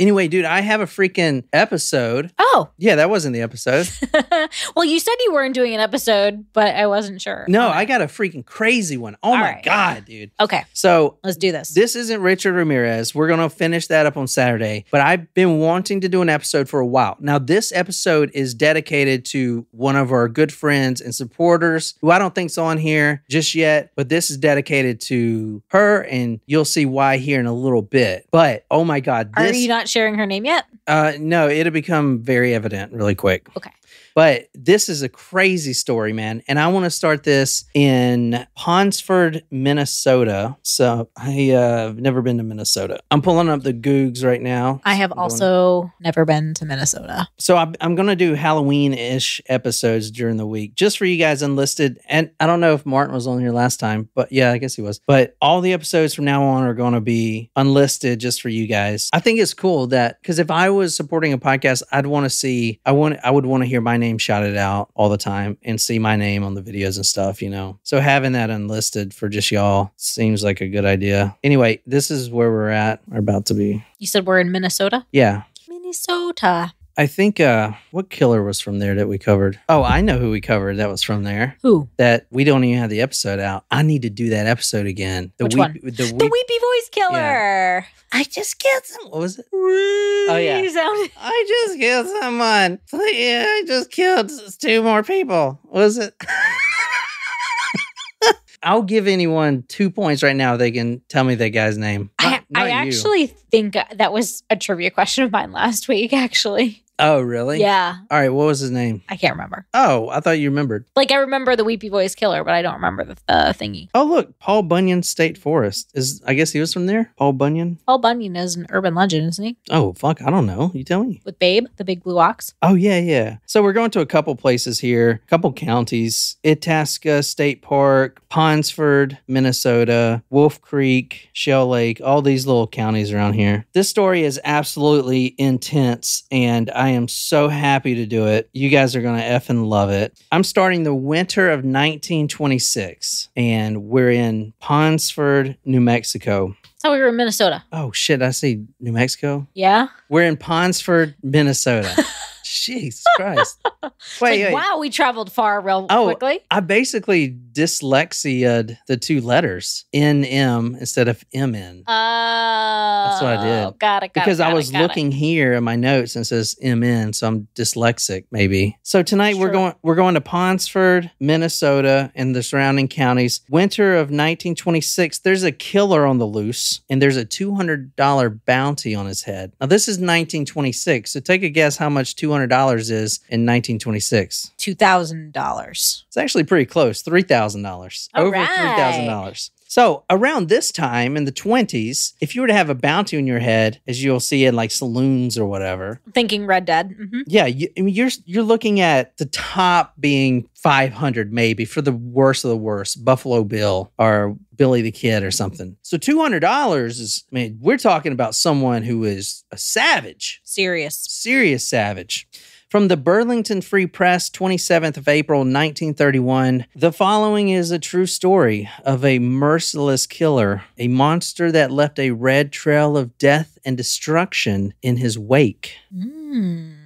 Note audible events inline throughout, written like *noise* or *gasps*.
Anyway, dude, I have a freaking episode. Oh, Yeah, that wasn't the episode. *laughs* well, you said you weren't doing an episode, but I wasn't sure. No, Okay. I got a freaking crazy one. Oh All my right. god, dude. Okay, So let's do this. This isn't Richard Ramirez. We're going to finish that up on Saturday, but I've been wanting to do an episode for a while. Now, this episode is dedicated to one of our good friends and supporters who I don't think's on here just yet, but this is dedicated to her, and you'll see why here in a little bit. But oh my God, Are you not sharing her name yet? uh, no, it'll become very evident really quick. Okay. But this is a crazy story, man. And I want to start this in Ponsford, Minnesota. So I uh, have never been to Minnesota. I'm pulling up the Googs right now. I have also never been to Minnesota. So I'm, I'm going to do Halloween ish episodes during the week just for you guys unlisted. And I don't know if Martin was on here last time, but yeah, I guess he was. But all the episodes from now on are going to be unlisted just for you guys. I think it's cool that because if I was supporting a podcast, I'd want to see, I want, I would want to hear my name shouted out all the time and see my name on the videos and stuff, you know? So having that unlisted for just y'all seems like a good idea. Anyway, this is where we're at, or about to be. You said we're in Minnesota? Yeah. Minnesota. I think uh what killer was from there that we covered? Oh, I know who we covered that was from there. Who? That we don't even have the episode out. I need to do that episode again. The Which one? The, The Weepy Voice Killer. I just killed some. What was it? Oh, yeah. *laughs* Sound- I just killed someone. Yeah, I just killed two more people. What was it? *laughs* I'll give anyone two points right now. They can tell me that guy's name. I, Not- not I actually think that was a trivia question of mine last week, actually. Oh, really? Yeah. All right. What was his name? I can't remember. Oh, I thought you remembered. Like, I remember the Weepy Voice Killer, but I don't remember the uh, thingy. Oh, look, Paul Bunyan State Forest is. I guess he was from there. Paul Bunyan. Paul Bunyan is an urban legend, isn't he? Oh, fuck, I don't know. You tell me. With Babe, the big blue ox. Oh yeah, yeah. So we're going to a couple places here, a couple counties: Itasca State Park, Ponsford, Minnesota, Wolf Creek, Shell Lake, all these little counties around here. This story is absolutely intense, and I am so happy to do it. You guys are gonna effing love it. I'm starting the winter of 1926, and we're in Ponsford, New Mexico. That's how we were in Minnesota. Oh shit! I see New Mexico. Yeah. We're in Ponsford, Minnesota. *laughs* Jesus Christ. *laughs* Wait, like, wait. wow, we traveled far real Oh, quickly. I basically dyslexiaed the two letters NM instead of MN. Uh, what I did. Got it. Got because it, I got it, was it. looking here in my notes and it says MN, so I'm dyslexic maybe. So tonight we're going we're going to Ponsford, Minnesota, and the surrounding counties. Winter of 1926. There's a killer on the loose, and there's a $200 bounty on his head. Now this is 1926, so take a guess how much $200 is in 1926. two thousand dollars. It's actually pretty close, three thousand dollars, All over three thousand dollars. So around this time in the twenties, if you were to have a bounty on your head, as you'll see in like saloons or whatever, Thinking Red Dead. hmm yeah, you, I mean, you're you're looking at the top being five hundred maybe for the worst of the worst, Buffalo Bill or Billy the Kid or something. So two hundred dollars is, I mean, we're talking about someone who is a savage Serious. serious savage. From the Burlington Free Press, 27th of April, 1931, the following is a true story of a merciless killer, a monster that left a red trail of death and destruction in his wake. Mm.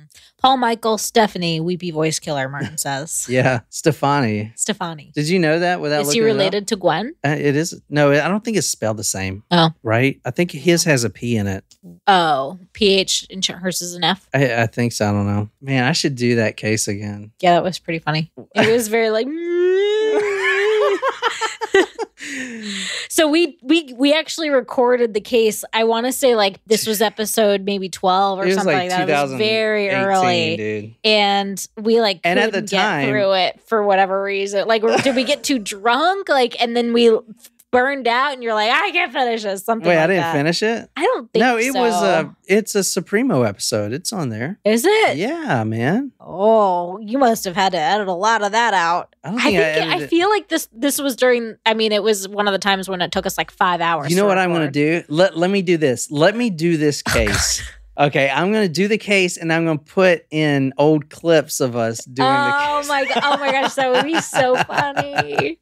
Paul Michael Stephani, Weepy Voice Killer, Martin *laughs* says. Yeah, Stefani. Stefani. Did you know that without Is he looking it up? related to Gwen? Uh, it is. No, I don't think it's spelled the same. Oh. Right? I think his has a P in it. Oh, PH and hers is an F. I, I think so. I don't know. Man, I should do that case again. Yeah, that was pretty funny. It *laughs* was very like. So we we we actually recorded the case. I want to say like this was episode maybe twelve or something like like, that. It was very early, dude. and we like And at the time- get through it for whatever reason. Like, did we get too *laughs* drunk? Like, and then we burned out, and you're like, I can't finish this. Something. Wait, I didn't that. finish it. I don't think. No, it was a it's a Supremo episode. It's on there. Is it? Yeah, man. Oh, you must have had to edit a lot of that out. I don't I think think I, it- I, feel like this this was during I mean it was one of the times when it took us like 5 hours. You know what I'm going to do? Let let me do this. Let me do this oh, case. okay, I'm going to do the case and I'm going to put in old clips of us doing the Oh my god. Oh my gosh, that would be so *laughs* funny.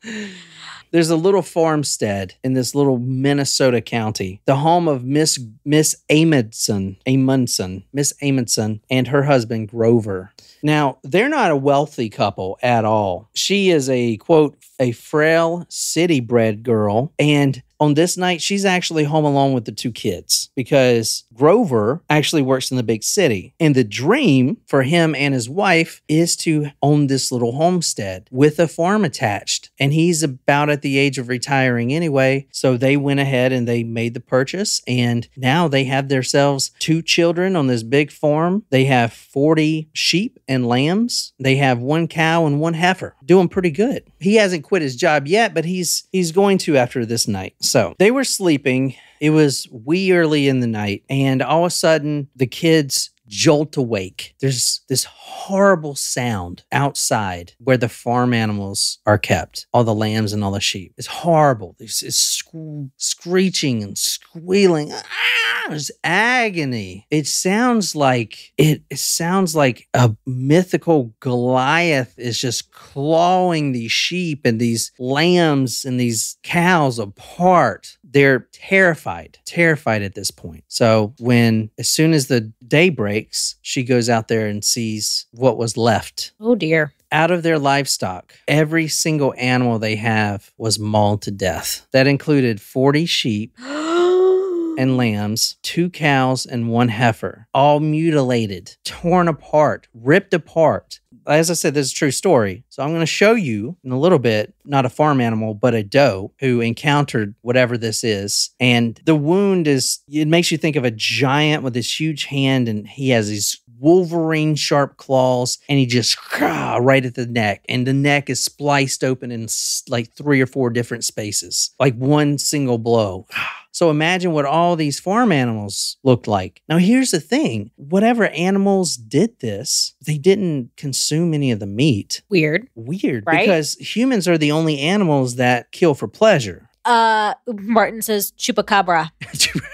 There's a little farmstead in this little Minnesota county, the home of Miss Miss Amundsen, Amundsen, Miss Amundsen, and her husband Grover. Now, they're not a wealthy couple at all. She is a quote, a frail city bred girl, and on this night, she's actually home alone with the two kids because Grover actually works in the big city. And the dream for him and his wife is to own this little homestead with a farm attached. And he's about at the age of retiring anyway. So they went ahead and they made the purchase. And now they have themselves two children on this big farm. They have 40 sheep and lambs. They have one cow and one heifer. Doing pretty good. He hasn't quit his job yet, but he's he's going to after this night. So they were sleeping. It was wee early in the night, and all of a sudden, the kids jolt awake. There's this horrible sound outside where the farm animals are kept, all the lambs and all the sheep. It's horrible. It's, it's sc- screeching and squealing. Ah, there's agony. It sounds like it, it sounds like a mythical Goliath is just clawing these sheep and these lambs and these cows apart they're terrified, terrified at this point. So when as soon as the day breaks, she goes out there and sees what was left. Oh dear. Out of their livestock, every single animal they have was mauled to death. That included 40 sheep *gasps* and lambs, two cows, and one heifer, all mutilated, torn apart, ripped apart. As I said, this is a true story. So I'm going to show you in a little bit, not a farm animal, but a doe who encountered whatever this is. And the wound is, it makes you think of a giant with this huge hand, and he has these Wolverine sharp claws, and he just right at the neck, and the neck is spliced open in like three or four different spaces, like one single blow. So imagine what all these farm animals looked like. Now, here's the thing whatever animals did this, they didn't consume any of the meat. Weird. Weird, Right? because humans are the only animals that kill for pleasure. Uh Martin says chupacabra. *laughs*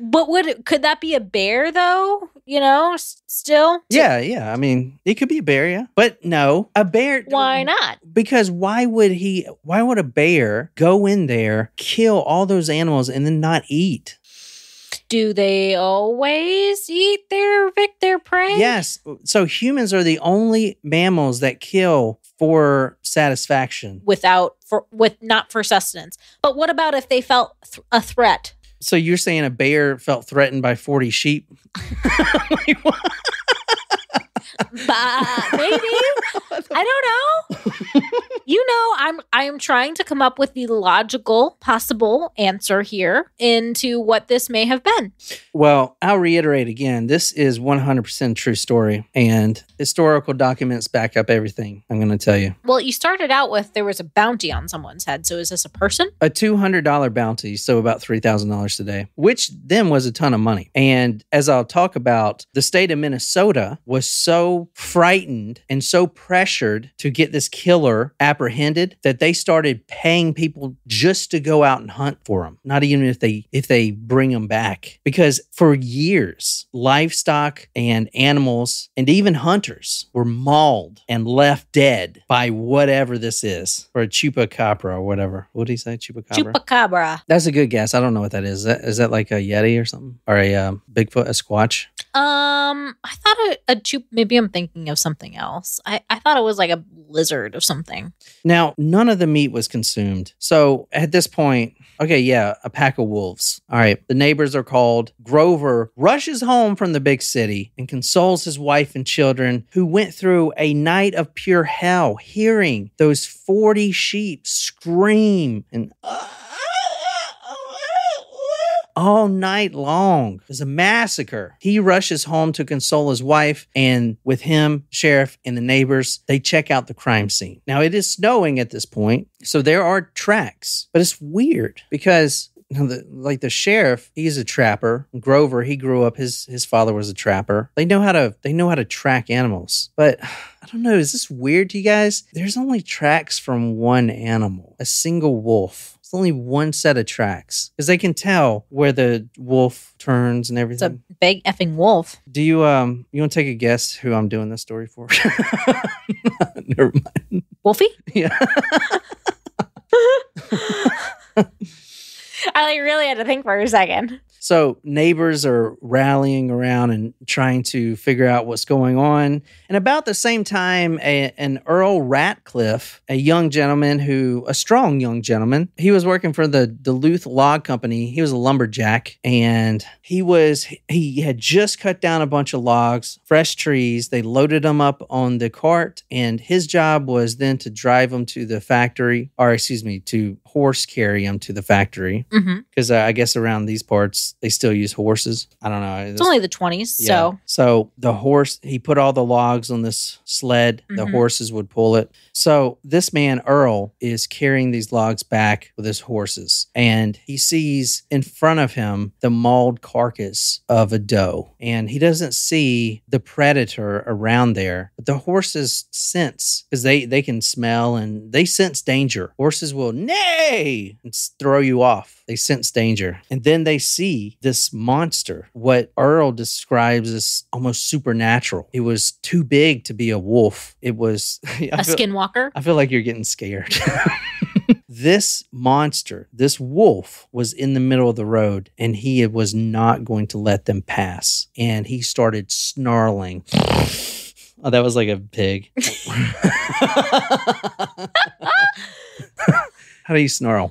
But would could that be a bear though? You know, s- still? yeah, yeah. I mean, it could be a bear, yeah. But no, a bear. Why not? Because why would he, why would a bear go in there, kill all those animals, and then not eat? Do they always eat their vic their prey? Yes. So humans are the only mammals that kill for satisfaction. Without for with not for sustenance. But what about if they felt th- a threat? So you're saying a bear felt threatened by 40 sheep? *laughs* Like, what? Bah, maybe. I don't know. *laughs* you know, I'm I am trying to come up with the logical possible answer here into what this may have been. well, I'll reiterate again. This is 100% true story, and historical documents back up everything I'm going to tell you. Well, you started out with there was a bounty on someone's head. So is this a person? A $200 bounty, so about $3,000 today, which then was a ton of money. And as I'll talk about, the state of Minnesota was so frightened and so pressured to get this killer apprehended that they started paying people just to go out and hunt for them. Not even if they if they bring them back because for years livestock and animals and even hunters were mauled and left dead by whatever this is or a chupacabra or whatever. What do you say? Chupacabra. Chupacabra. That's a good guess. I don't know what that is. Is that, is that like a Yeti or something? Or a um, Bigfoot, a Squatch? Um, I thought a, a chup. Maybe I'm thinking of something else. I, I thought it was like a lizard or something. Now, none of the meat was consumed. So at this point, okay, yeah, a pack of wolves. All right, the neighbors are called. Grover rushes home from the big city and consoles his wife and children who went through a night of pure hell, hearing those 40 sheep scream and all night long. Was a massacre. He rushes home to console his wife, and with him, sheriff, and the neighbors, they check out the crime scene. Now, it is snowing at this point, so there are tracks, but it's weird because. know, the, like the sheriff, he's a trapper. Grover, he grew up. His his father was a trapper. They know how to they know how to track animals. But I don't know. Is this weird to you guys? There's only tracks from one animal, a single wolf. It's only one set of tracks because they can tell where the wolf turns and everything. It's a everything. big effing wolf. Do you um you want to take a guess who I'm doing this story for? *laughs* Never mind. Wolfie? Yeah. *laughs* I like really had to think for a second. So neighbors are rallying around and trying to figure out what's going on. And about the same time, a, an Earl Ratcliffe, a young gentleman who, a strong young gentleman, he was working for the Duluth Log Company. He was a lumberjack and he was, he had just cut down a bunch of logs, fresh trees. They loaded them up on the cart and his job was then to drive them to the factory, or excuse me, to horse carry them to the factory. Because uh, I guess around these parts, they still use horses. I don't know. It's only the 20s. So so the horse, he put all the logs on this sled. The Mhm. horses would pull it. So this man Earl is carrying these logs back with his horses, and he sees in front of him the mauled carcass of a doe, and he doesn't see the predator around there. But the horses sense because they they can smell and they sense danger. Horses will neigh and throw you off. They sense danger, and then they see this monster. What Earl describes as almost supernatural. It was too big to be a wolf. It was *laughs* I a feel- skinwalker. I feel like you're getting scared. *laughs* this monster, this wolf, was in the middle of the road and he was not going to let them pass. And he started snarling. *laughs* Oh, that was like a pig. How do you snarl?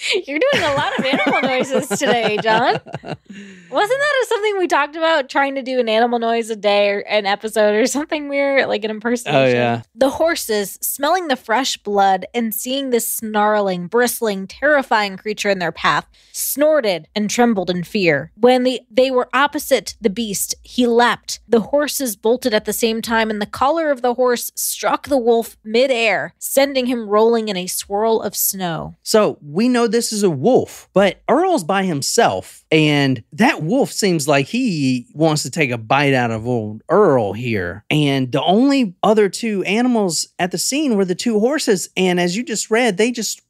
*laughs* You're doing a lot of animal noises today, John. Wasn't that something we talked about trying to do an animal noise a day or an episode or something weird, like an impersonation? Oh, yeah. The horses, smelling the fresh blood and seeing this snarling, bristling, terrifying creature in their path, snorted and trembled in fear. When the, they were opposite the beast, he leapt. The horses bolted at the same time, and the collar of the horse struck the wolf midair, sending him rolling in a swirl of snow. So we know this is a wolf, but Earl's by himself, and that wolf seems like he wants to take a bite out of old Earl here. And the only other two animals at the scene were the two horses, and as you just read, they just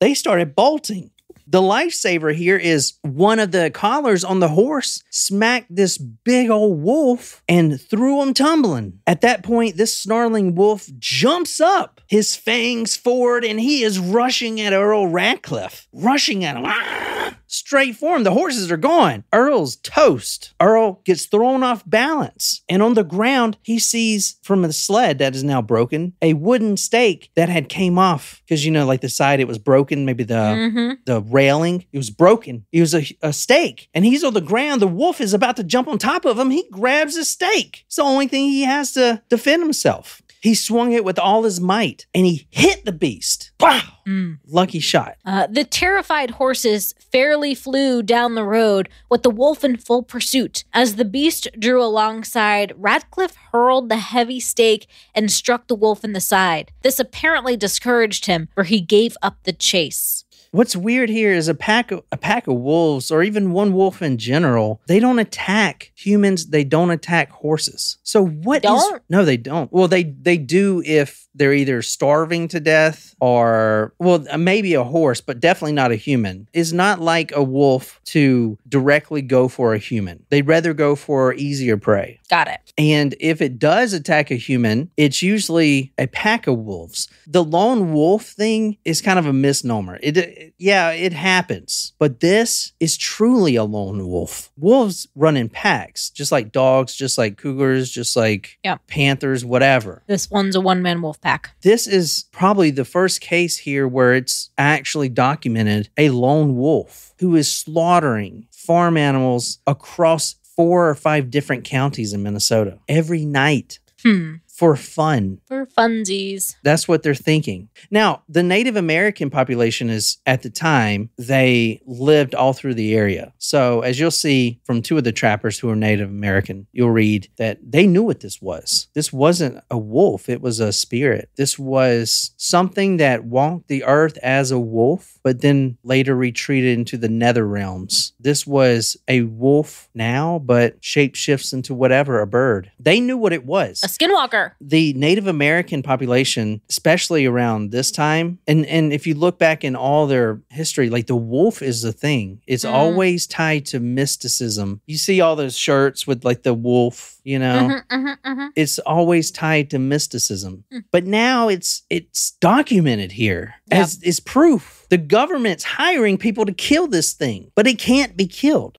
they started bolting. The lifesaver here is one of the collars on the horse smacked this big old wolf and threw him tumbling. At that point, this snarling wolf jumps up, his fangs forward, and he is rushing at Earl Radcliffe, rushing at him. Ah! Straight for him. The horses are gone. Earl's toast. Earl gets thrown off balance. And on the ground, he sees from the sled that is now broken a wooden stake that had came off. Because you know, like the side it was broken, maybe the mm-hmm. the railing. It was broken. It was a, a stake. And he's on the ground. The wolf is about to jump on top of him. He grabs a stake. It's the only thing he has to defend himself. He swung it with all his might and he hit the beast. Wow. Mm. Lucky shot. Uh, the terrified horses fairly flew down the road with the wolf in full pursuit. As the beast drew alongside, Radcliffe hurled the heavy stake and struck the wolf in the side. This apparently discouraged him, for he gave up the chase. What's weird here is a pack of a pack of wolves, or even one wolf in general, they don't attack humans. They don't attack horses. So what is- no, they don't. Well, they they do if they're either starving to death or well, uh, maybe a horse, but definitely not a human. Is not like a wolf to directly go for a human. They'd rather go for easier prey. Got it. And if it does attack a human, it's usually a pack of wolves. The lone wolf thing is kind of a misnomer. It, it- yeah, it happens, but this is truly a lone wolf. Wolves run in packs, just like dogs, just like cougars, just like Yeah. panthers, whatever. This one's a one man wolf pack. This is probably the first case here where it's actually documented a lone wolf who is slaughtering farm animals across four or five different counties in Minnesota every night Hmm. For fun. For funsies. That's what they're thinking. Now, the Native American population is at the time, they lived all through the area. So, as you'll see from two of the trappers who are Native American, you'll read that they knew what this was. This wasn't a wolf, it was a spirit. This was something that walked the earth as a wolf, but then later retreated into the nether realms. This was a wolf now, but shape shifts into whatever, a bird. They knew what it was. A skinwalker. Sure. the Native American population, especially around this time, and and if you look back in all their history, like the wolf is the thing. It's Mm. always tied to mysticism. You see all those shirts with like the wolf, you know. Mhm, mhm, mhm. It's always tied to mysticism. Mm. But now it's it's documented here Yep. as is proof. The government's hiring people to kill this thing, but it can't be killed.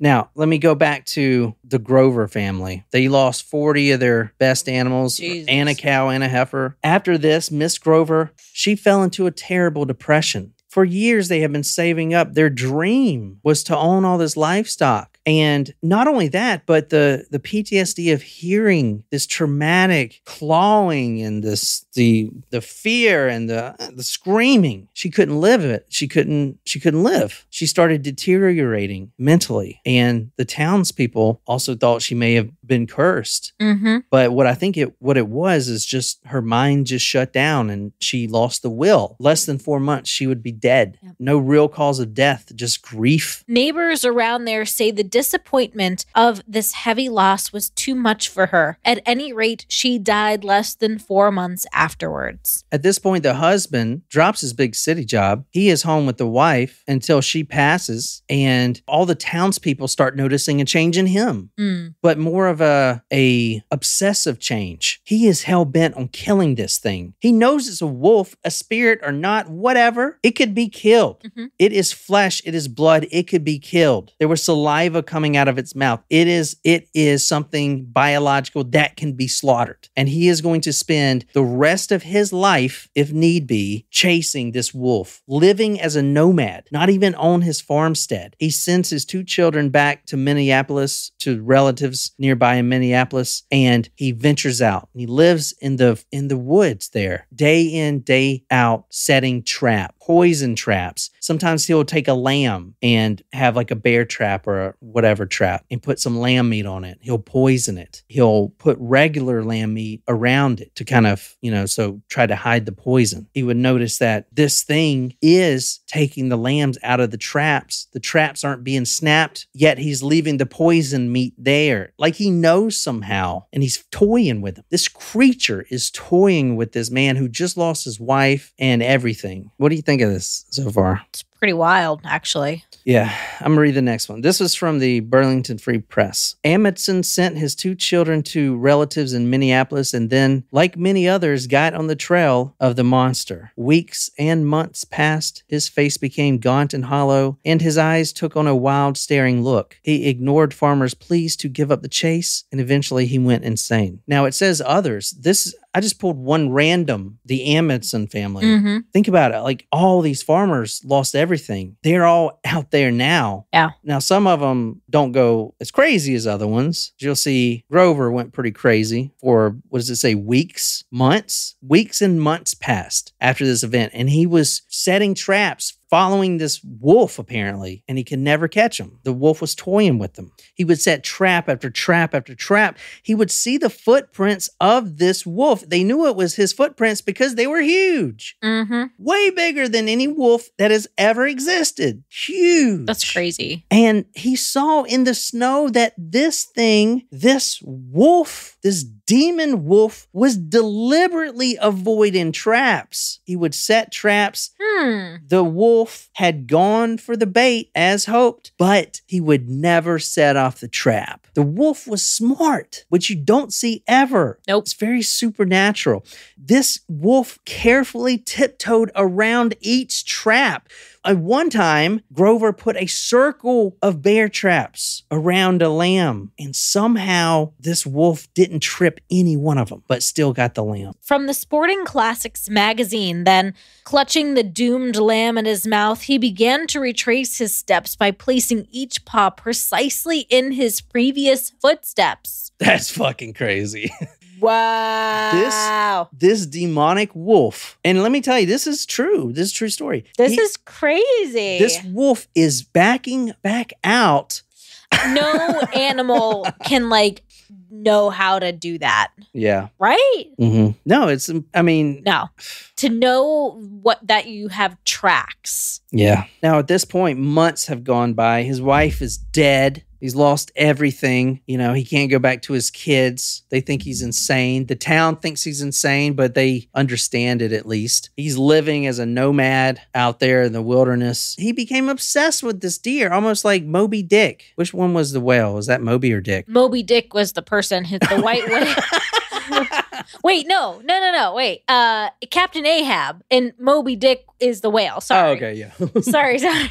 Now, let me go back to the Grover family. They lost 40 of their best animals, Jesus. and a cow and a heifer. After this, Miss Grover, she fell into a terrible depression. For years, they had been saving up. Their dream was to own all this livestock. And not only that, but the, the PTSD of hearing this traumatic clawing and this the the fear and the the screaming. She couldn't live it. She couldn't she couldn't live. She started deteriorating mentally. And the townspeople also thought she may have been cursed. Mhm. But what I think it what it was is just her mind just shut down and she lost the will. Less than four months, she would be dead. Yep. No real cause of death, just grief. Neighbors around there say the disappointment of this heavy loss was too much for her. At any rate, she died less than four months afterwards. At this point, the husband drops his big city job. He is home with the wife until she passes, and all the townspeople start noticing a change in him. Mm. but more of a a obsessive change. He is hell bent on killing this thing. He knows it's a wolf, a spirit or not, whatever. It could be killed. Mhm. It is flesh, it is blood, it could be killed. There was saliva coming out of its mouth. It is it is something biological that can be slaughtered. And he is going to spend the rest of his life if need be chasing this wolf, living as a nomad, not even on his farmstead. He sends his two children back to Minneapolis to relatives nearby in Minneapolis and he ventures out. He lives in the in the woods there, day in, day out, setting trap, poison traps. Sometimes he'll take a lamb and have like a bear trap or a whatever trap and put some lamb meat on it. He'll poison it. He'll put regular lamb meat around it to kind of, you know, so try to hide the poison. He would notice that this thing is taking the lambs out of the traps. The traps aren't being snapped, yet he's leaving the poison meat there. Like he knows somehow and he's toying with him. This creature is toying with this man who just lost his wife and everything. What do you think of this so far? It's pretty wild, actually. Yeah, I'm gonna read the next one. This was from the Burlington Free Press. Amundsen sent his two children to relatives in Minneapolis and then, like many others, got on the trail of the monster. Weeks and months passed. His face became gaunt and hollow, and his eyes took on a wild, staring look. He ignored farmers' pleas to give up the chase, and eventually he went insane. Now it says others. This I just pulled one random, the Amundsen family. hmm Think about it. Like all these farmers lost everything. They're all out there now. Yeah. Now, some of them don't go as crazy as other ones. You'll see Grover went pretty crazy for, what does it say, weeks, months? Weeks and months passed after this event. And he was setting traps following this wolf apparently and he could never catch him the wolf was toying with him he would set trap after trap after trap he would see the footprints of this wolf they knew it was his footprints because they were huge hmm way bigger than any wolf that has ever existed. Huge. That's crazy. And he saw in the snow that this thing, this wolf, this demon wolf, was deliberately avoiding traps. He would set traps. Hmm. The wolf had gone for the bait as hoped, but he would never set off the trap. The wolf was smart, which you don't see ever. Nope. It's very supernatural. This wolf carefully tiptoed around each trap. At one time, Grover put a circle of bear traps around a lamb, and somehow this wolf didn't trip any one of them, but still got the lamb. From the Sporting Classics magazine, then, clutching the doomed lamb in his mouth, he began to retrace his steps by placing each paw precisely in his previous footsteps. That's fucking crazy. *laughs* Wow. this this demonic wolf, and let me tell you, this is true. This is a true story. This He- is crazy. this wolf is backing back out. no *laughs* animal can like know how to do that, Yeah. right? hmm No, it's. I mean, No. To know what that you have tracks. Yeah. Now, at this point, months have gone by. His wife is dead. He's lost everything. You know, he can't go back to his kids. They think he's insane. The town thinks he's insane, but they understand it at least. He's living as a nomad out there in the wilderness. He became obsessed with this deer, almost like Moby Dick. Which one was the whale? Was that Moby or Dick? Moby Dick was the person who the white *laughs* whale. *laughs* wait, no, no, no, no. Wait. Uh Captain Ahab and Moby Dick is the whale. Sorry. Oh, okay, yeah. *laughs* Sorry, sorry.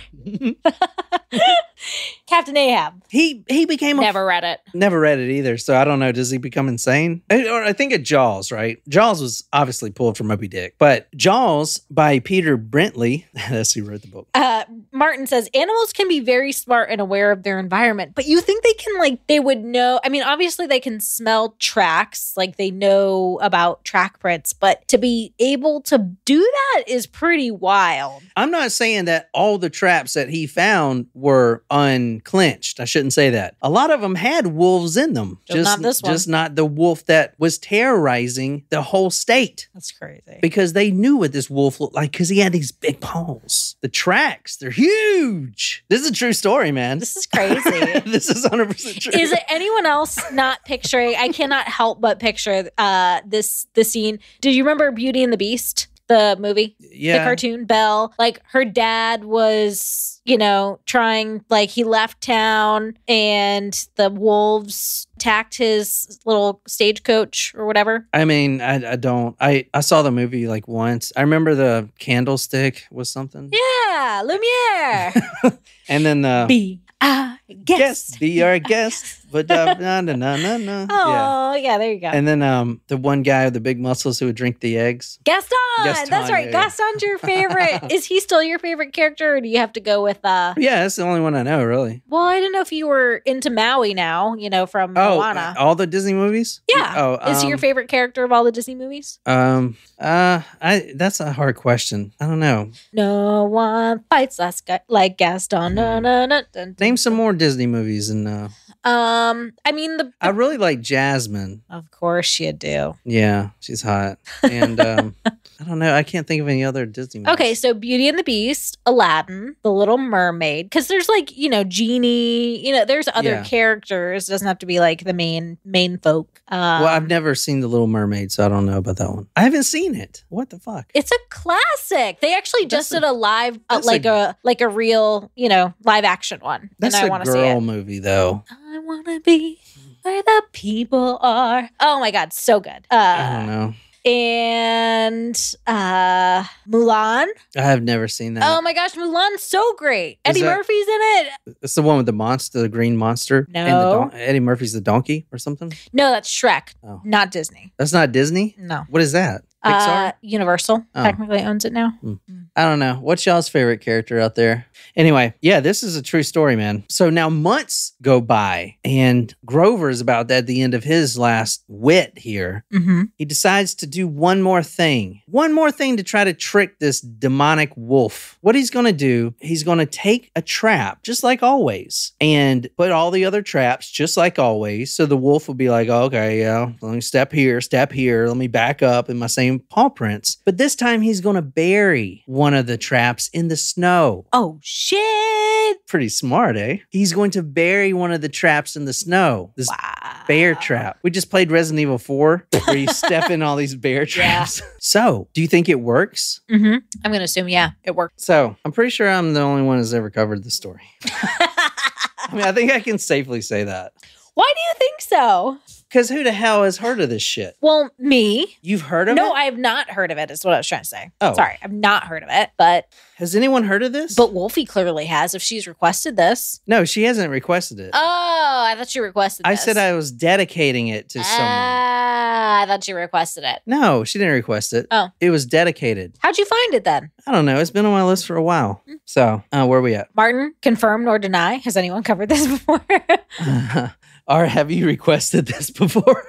*laughs* Captain Ahab. he he became a Never read it. Never read it either, so I don't know. Does he become insane? I, or I think of Jaws, right? Jaws was obviously pulled from Moby Dick, but Jaws by Peter Benchley, *laughs* that's who wrote the book. Uh, Martin says animals can be very smart and aware of their environment, but you think they can like they would know? I mean, obviously they can smell tracks, like they know about track prints, but to be able to do that is pretty wild. I'm not saying that all the traps that he found were unclenched. I shouldn't say that. A lot of them had wolves in them, Just not this one. just not the wolf that was terrorizing the whole state. That's crazy. Because they knew what this wolf looked like because he had these big paws. The tracks, they're huge. This is a true story, man. This is crazy. *laughs* this is 100% true. Is it anyone else not picturing? I cannot help but picture uh this the scene. Did you remember Beauty and the Beast, the movie, Yeah. the cartoon? Belle, like her dad was, you know, trying like he left town and the wolves attacked his little stagecoach or whatever. I mean, I, I don't. I, I saw the movie like once. I remember the candlestick was something. Yeah, Lumiere. *laughs* And then the Be our guest. guest, be our *laughs* guest. But uh, no, no, no, no. Oh, yeah. there you go. And then um, the one guy with the big muscles who would drink the eggs. Gaston, Gaston, that's right. yeah. Gaston's your *laughs* favorite. Is he still your favorite character, or do you have to go with uh? Yeah, that's the only one I know, really. Well, I don't know if you were into Maui now. You know from Oh, Moana. all the Disney movies? yeah. Oh, Is he your um, favorite character of all the Disney movies? Um, uh, I that's a hard question. I don't know. No one fights like Gaston. No, no, no. Name some more Disney movies, and uh, Um, I mean the. I really like Jasmine. of course you do. Yeah, she's hot, and um, *laughs* I don't know. I can't think of any other Disney. movies. Okay, so Beauty and the Beast, Aladdin, The Little Mermaid, because there's like you know Genie, you know there's other Yeah. characters. It doesn't have to be like the main main folk. Um, Well, I've never seen The Little Mermaid, so I don't know about that one. I haven't seen it. What the fuck? It's a classic. They actually just That's a- did a live, uh, like a- a, like a real, you know, live action one, That's and I a want to see girl it. movie, though. I want to be where the people are. Oh my god, so good. I don't Uh, know. and uh Mulan. I have never seen that. Oh my gosh, Mulan's so great. Eddie that- Murphy's in it. it's the one with the monster, the green monster. and the No. don- Eddie Murphy's the donkey or something. No, that's Shrek, Oh. not Disney. That's not Disney. No. What is that? Uh, Pixar. Universal Oh. technically owns it now. I don't know. What's y'all's favorite character out there? Anyway, yeah, this is a true story, man. So now months go by, and Grover is about at the end of his last wit here. Mm-hmm. He decides to do one more thing, one more thing to try to trick this demonic wolf. What he's going to do, he's going to take a trap, just like always, and put all the other traps, just like always. So the wolf will be like, oh, okay, yeah, let me step here, step here, let me back up in my same paw prints. But this time he's going to bury one of the traps in the snow. Oh shit! Pretty smart, eh? He's going to bury one of the traps in the snow. This Wow. bear trap. We just played Resident Evil 4 where you step in all these bear *laughs* traps. So, do you think it works? Mm-hmm. I'm gonna assume yeah, it worked. So, I'm pretty sure I'm the only one who's ever covered the story. *laughs* I mean, I think I can safely say that. Why do you think so? Because who the hell has heard of this shit? Well, me. You've heard of it? No. I have not heard of it. Is what I was trying to say. Oh. sorry, I've not heard of it. But Has anyone heard of this? but Wolfie clearly has if she's requested this. no, she hasn't requested it. Oh, I thought you requested. I this. said I was dedicating it to someone. Ah, I thought you requested it. No, she didn't request it. Oh. It was dedicated. How'd you find it then, I don't know. It's been on my list for a while. Hmm. So, uh, where are we at? Martin? Confirm nor deny. Has anyone covered this *laughs* before? *laughs* or have you requested this *laughs* before?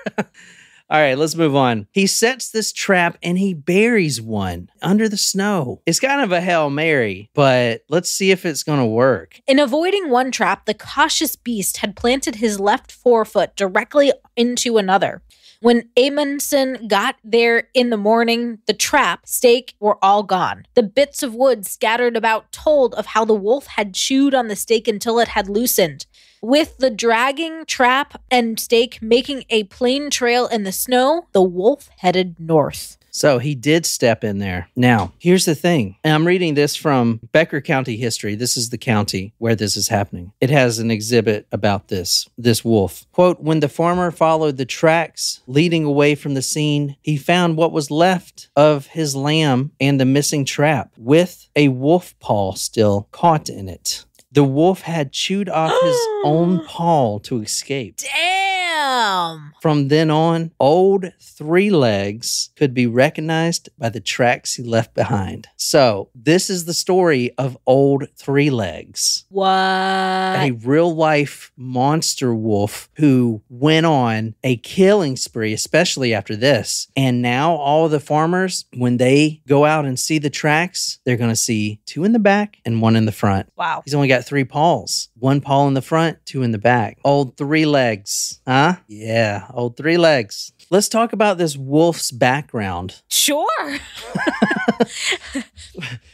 All right, let's move on. He sets this trap and he buries one under the snow. It's kind of a Hail Mary, but let's see if it's going to work. In avoiding one trap, the cautious beast had planted his left forefoot directly into another. When Amundsen got there in the morning, the trap, stake were all gone. The bits of wood scattered about told of how the wolf had chewed on the stake until it had loosened. With the dragging trap and stake making a plain trail in the snow, the wolf headed north. So he did step in there. Now, here's the thing. And I'm reading this from Becker County history. This is the county where this is happening. It has an exhibit about this, this wolf. Quote, when the farmer followed the tracks leading away from the scene, he found what was left of his lamb and the missing trap with a wolf paw still caught in it. The wolf had chewed off his own *gasps* paw to escape. Damn. From then on, old Three Legs could be recognized by the tracks he left behind. So, this is the story of old Three Legs, What? a real life monster wolf who went on a killing spree, especially after this. And now, all the farmers, when they go out and see the tracks, they're going to see two in the back and one in the front. wow. He's only got three paws. One paw in the front, two in the back. Old three legs. Huh? Yeah, old three legs. Let's talk about this wolf's background. Sure. *laughs*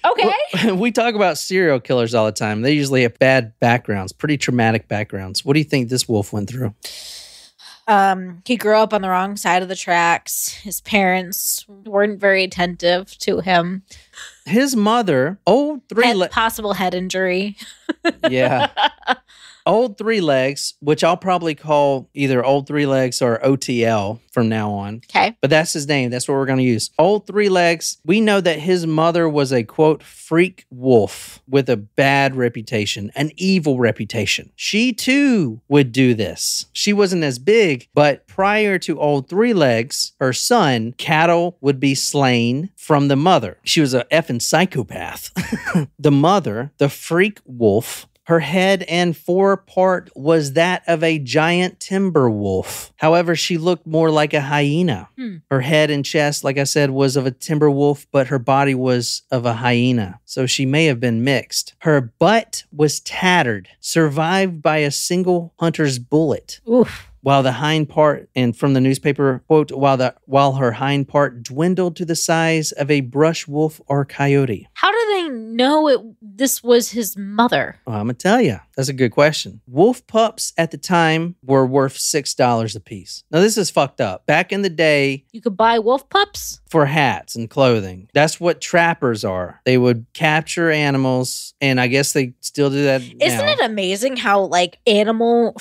okay. *laughs* we talk about serial killers all the time. They usually have bad backgrounds, pretty traumatic backgrounds. What do you think this wolf went through? Um, he grew up on the wrong side of the tracks. His parents weren't very attentive to him. His mother, oh, three legs. possible head injury. Yeah. *laughs* Old Three Legs, which I'll probably call either Old Three Legs or OTL from now on. Okay. But that's his name. That's what we're going to use. Old Three Legs. We know that his mother was a quote freak wolf with a bad reputation, an evil reputation. She too would do this. She wasn't as big, but prior to Old Three Legs, her son, cattle would be slain from the mother. She was a effing psychopath. *laughs* the mother, the freak wolf, her head and forepart was that of a giant timber wolf. However, she looked more like a hyena. Hmm. Her head and chest, like I said, was of a timber wolf, but her body was of a hyena. So she may have been mixed. Her butt was tattered, survived by a single hunter's bullet Oof. While the hind part and from the newspaper quote while the while her hind part dwindled to the size of a brush wolf or coyote How do they know it? This was his mother. well, i'm gonna tell you that's a good question wolf pups at the time were worth six dollars a piece now this is fucked up back in the day You could buy wolf pups. for hats and clothing that's what trappers are they would capture animals and i guess they still do that Isn't now. it amazing how like animal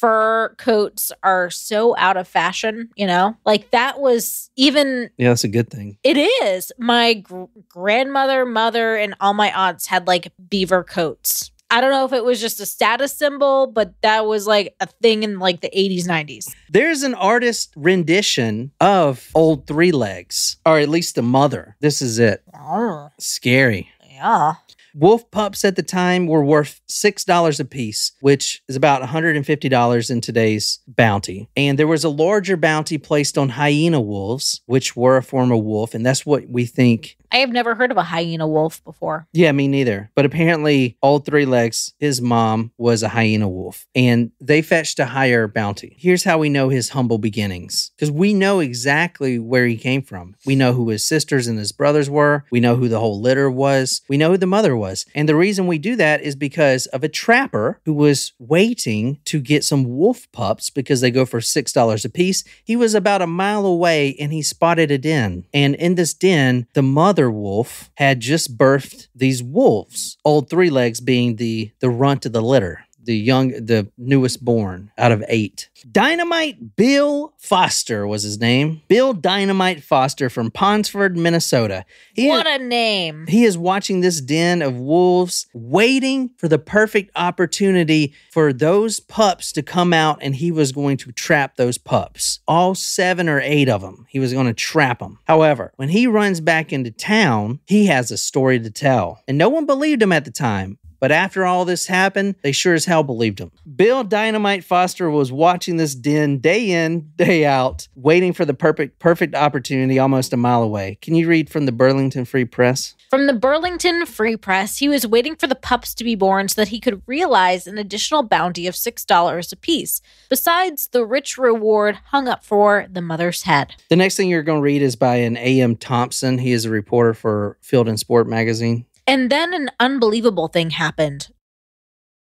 fur coats are so out of fashion? You know, like that was even. yeah that's a good thing It is. My gr- grandmother, mother, and all my aunts had like beaver coats. I don't know if it was just a status symbol, but that was like a thing in like the 80s, 90s. There's an artist rendition of Old Three Legs, or at least the mother. This is it. Oh, Scary. yeah. Wolf pups at the time were worth $6 a piece, which is about $150 in today's bounty. And there was a larger bounty placed on hyena wolves, which were a form of wolf. And that's what we think. I have never heard of a hyena wolf before. Yeah, me neither. But apparently, all Three Legs, his mom was a hyena wolf, and they fetched a higher bounty. Here's how we know his humble beginnings because we know exactly where he came from. We know who his sisters and his brothers were. We know who the whole litter was. We know who the mother was. And the reason we do that is because of a trapper who was waiting to get some wolf pups because they go for $6 a piece. He was about a mile away and he spotted a den. And in this den, the mother wolf had just birthed these wolves, old three legs being the, the runt of the litter. The young, the newest born out of eight. Dynamite Bill Foster was his name. Bill Dynamite Foster from Ponsford, Minnesota. He What a name. he is watching this den of wolves, waiting for the perfect opportunity for those pups to come out, and he was going to trap those pups. All seven or eight of them. He was going to trap them. However, when he runs back into town, he has a story to tell. And no one believed him at the time. But after all this happened, they sure as hell believed him. Bill Dynamite Foster was watching this den day in, day out, waiting for the perfect perfect opportunity almost a mile away. Can you read from the Burlington Free Press? From the Burlington Free Press, he was waiting for the pups to be born so that he could realize an additional bounty of $6 apiece, besides the rich reward hung up for the mother's head. The next thing you're going to read is by an A.M. Thompson. He is a reporter for Field and Sport magazine. And then an unbelievable thing happened.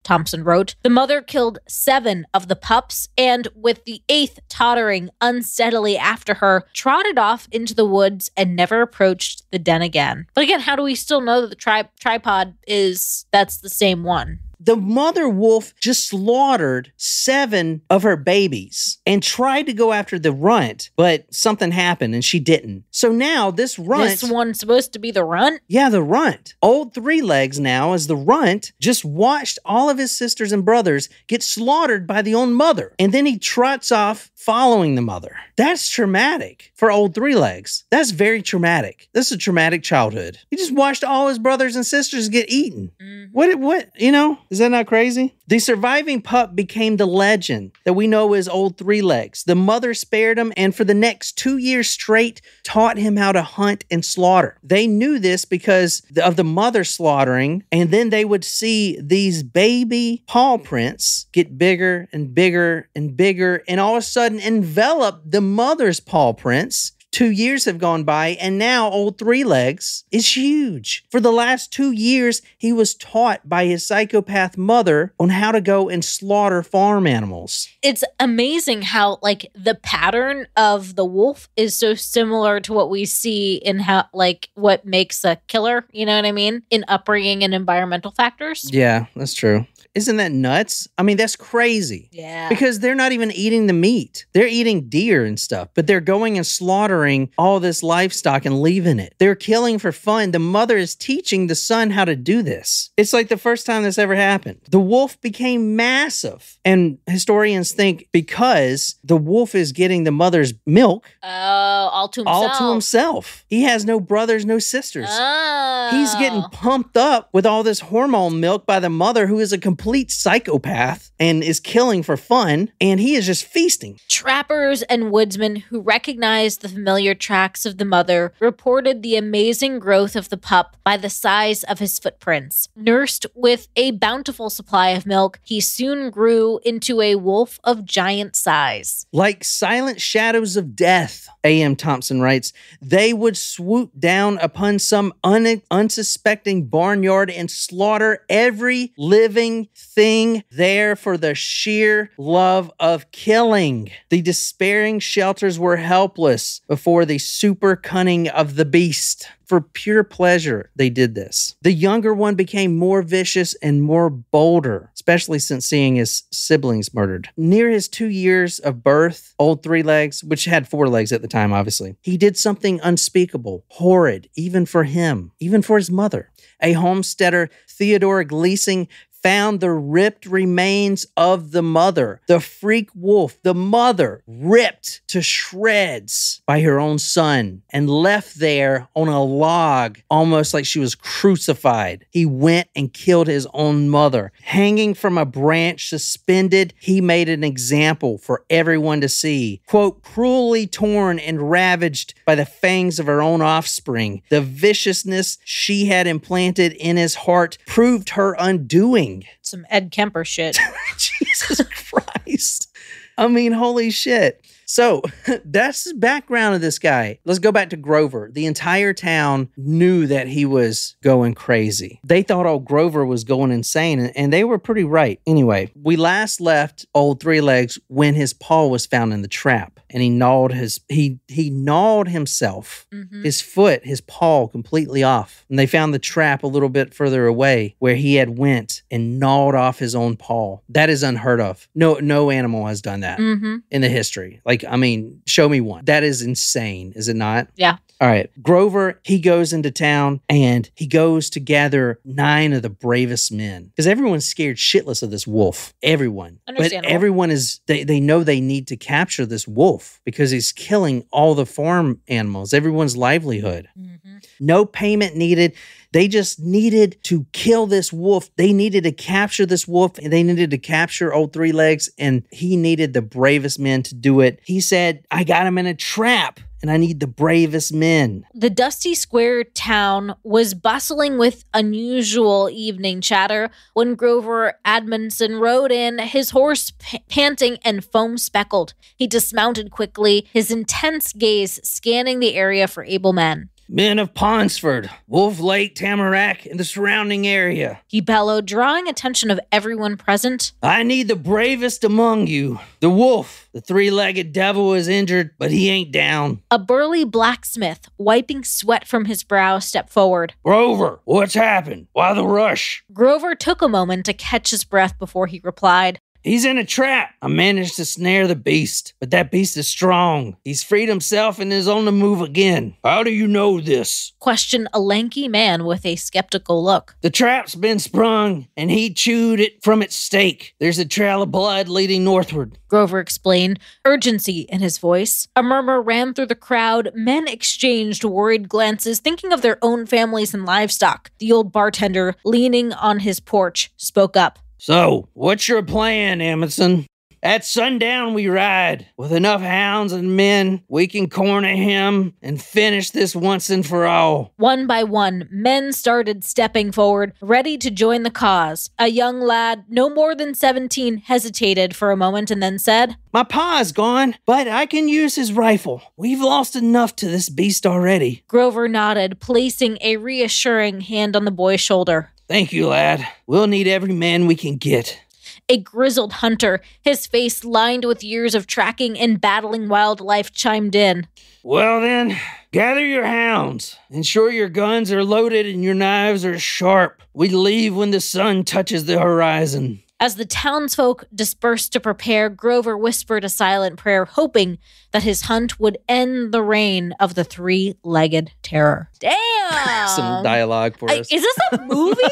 Thompson wrote. The mother killed seven of the pups and, with the eighth tottering unsteadily after her, trotted off into the woods and never approached the den again. But again, how do we still know that the tri- tripod is that's the same one? The mother wolf just slaughtered seven of her babies and tried to go after the runt, but something happened and she didn't. So now this runt. This one's supposed to be the runt? Yeah, the runt. Old Three Legs now, as the runt, just watched all of his sisters and brothers get slaughtered by the own mother. And then he trots off following the mother. That's traumatic for old Three Legs. That's very traumatic. This is a traumatic childhood. He just watched all his brothers and sisters get eaten. Mhm. What, what, you know, is that not crazy? The surviving pup became the legend that we know as Old Three Legs. The mother spared him and for the next two years straight taught him how to hunt and slaughter. They knew this because of the mother slaughtering, and then they would see these baby paw prints get bigger and bigger and bigger, and all of a sudden envelop the mother's paw prints. Two years have gone by, and now old Three Legs is huge. For the last two years, he was taught by his psychopath mother on how to go and slaughter farm animals. It's amazing how like the pattern of the wolf is so similar to what we see in how like what makes a killer, you know what I mean? In upbringing and environmental factors. Yeah, that's true. Isn't that nuts? I mean, that's crazy. Yeah. Because they're not even eating the meat. They're eating deer and stuff, but they're going and slaughtering all this livestock and leaving it. They're killing for fun. The mother is teaching the son how to do this. It's like the first time this ever happened. The wolf became massive. And historians think because the wolf is getting the mother's milk Oh, all to himself. all to himself. He has no brothers, no sisters. Oh. He's getting oh. pumped up with all this hormone milk by the mother, who is a complete psychopath and is killing for fun, and he is just feasting. Trappers and woodsmen who recognized the familiar tracks of the mother reported the amazing growth of the pup by the size of his footprints. Nursed with a bountiful supply of milk, he soon grew into a wolf of giant size. Like silent shadows of death, A.M. Thompson writes, they would swoop down upon some un- unsuspecting barnyard and slaughter every living thing there for the sheer love of killing. The despairing shelters were helpless before the super cunning of the beast. For pure pleasure, they did this. The younger one became more vicious and more bolder, especially since seeing his siblings murdered. Near his two years of birth, Old Three Legs, which had four legs at the time, obviously, he did something unspeakable, horrid, even for him, even for his mother. A homesteader, Theodore Gleasing, found the ripped remains of the mother, the freak wolf, the mother, ripped to shreds by her own son and left there on a log, almost like she was crucified. He went and killed his own mother. Hanging from a branch, suspended, he made an example for everyone to see. Quote, cruelly torn and ravaged by the fangs of her own offspring. The viciousness she had implanted in his heart proved her undoing. Some Ed Kemper shit. *laughs* Jesus Christ. I mean, holy shit. So *laughs* that's the background of this guy. Let's go back to Grover. The entire town knew that he was going crazy. They thought old Grover was going insane, and- they were pretty right. Anyway, we last left old Three Legs when his paw was found in the trap, and he gnawed his he he gnawed himself Mhm. his foot, his paw completely off. And they found the trap a little bit further away where he had went and gnawed off his own paw. That is unheard of. No no animal has done that Mhm. in the history. Like I mean, show me one. That is insane, is it not? Yeah. All right. Grover, he goes into town and he goes to gather nine of the bravest men because everyone's scared shitless of this wolf. Everyone. But everyone is, they, they know they need to capture this wolf because he's killing all the farm animals, everyone's livelihood. Mhm. No payment needed. They just needed to kill this wolf. They needed to capture this wolf and they needed to capture old three legs. And he needed the bravest men to do it. He said, I got him in a trap and I need the bravest men. The dusty square town was bustling with unusual evening chatter when Grover Amundsen rode in, his horse p- panting and foam speckled. He dismounted quickly, his intense gaze scanning the area for able men. Men of Ponsford, Wolf Lake, Tamarack, and the surrounding area. He bellowed, drawing attention of everyone present. I need the bravest among you. The wolf, the three legged devil, is injured, but he ain't down. A burly blacksmith, wiping sweat from his brow, stepped forward. Grover, what's happened? Why the rush? Grover took a moment to catch his breath before he replied. He's in a trap. I managed to snare the beast, but that beast is strong. He's freed himself and is on the move again. How do you know this? Questioned a lanky man with a skeptical look. The trap's been sprung, and he chewed it from its stake. There's a trail of blood leading northward. Grover explained, urgency in his voice. A murmur ran through the crowd. Men exchanged worried glances, thinking of their own families and livestock. The old bartender, leaning on his porch, spoke up. So, what's your plan, Amundsen? At sundown, we ride. With enough hounds and men, we can corner him and finish this once and for all. One by one, men started stepping forward, ready to join the cause. A young lad, no more than 17, hesitated for a moment and then said, My pa's gone, but I can use his rifle. We've lost enough to this beast already. Grover nodded, placing a reassuring hand on the boy's shoulder. Thank you, lad. We'll need every man we can get. A grizzled hunter, his face lined with years of tracking and battling wildlife, chimed in. Well, then, gather your hounds. Ensure your guns are loaded and your knives are sharp. We leave when the sun touches the horizon. As the townsfolk dispersed to prepare, Grover whispered a silent prayer, hoping that his hunt would end the reign of the three legged terror. *laughs* Damn! Some dialogue for I- us. is this a movie?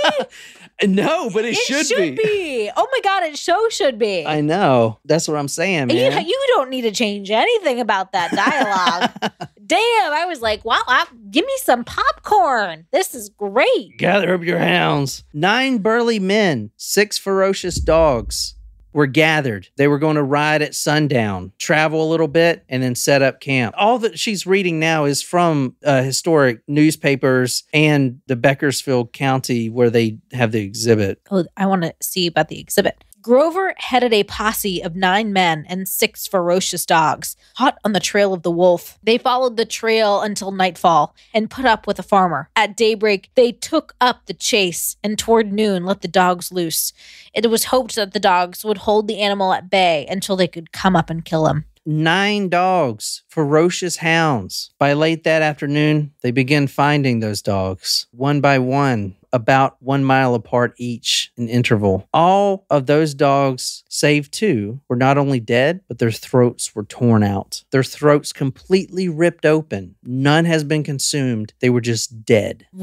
*laughs* no, but it, should, be. Oh my god, it so should be. I know. That's what I'm saying, you, you don't need to change anything about that dialogue. *laughs* Damn, I was like, wow, I, give me some popcorn. This is great. Gather up your hounds. Nine burly men, six ferocious dogs were gathered. They were going to ride at sundown, travel a little bit, and then set up camp. All that she's reading now is from uh, historic newspapers and the Beckersfield County where they have the exhibit. Oh, I want to see about the exhibit. Grover headed a posse of nine men and six ferocious dogs, hot on the trail of the wolf. They followed the trail until nightfall and put up with a farmer. At daybreak, they took up the chase and toward noon let the dogs loose. It was hoped that the dogs would hold the animal at bay until they could come up and kill him. Nine dogs, ferocious hounds. By late that afternoon, they began finding those dogs one by one, about one mile apart each in interval. All of those dogs, save two, were not only dead, but their throats were torn out. Their throats completely ripped open. None has been consumed. They were just dead. *sighs*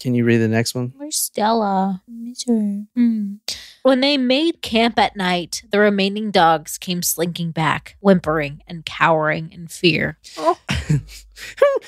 Can you read the next one? Where's Stella? Hmm. When they made camp at night, the remaining dogs came slinking back, whimpering and cowering in fear. Oh, *laughs* *laughs*